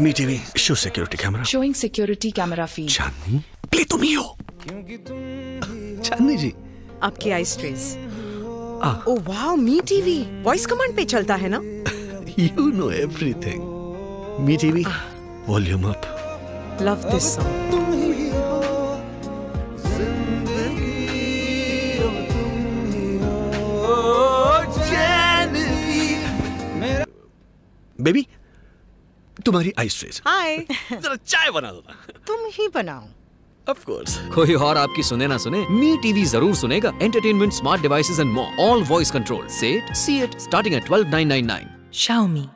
Mi TV show security camera showing security camera feed. Chandni play तुम ही हो। चांदनी जी। आपकी eye stress oh wow Mi TV. Voice command पे चलता है ना? You know everything Mi TV volume up love this song baby तुम्हारी eye stress हाय जरा चाय बना दो ना। तुम ही बनाओ। ऑफ़ कोर्स कोई और आपकी सुने ना सुने मी टीवी ज़रूर सुनेगा। Entertainment smart devices and more all voice control set see it starting at twelve nine nine nine Xiaomi.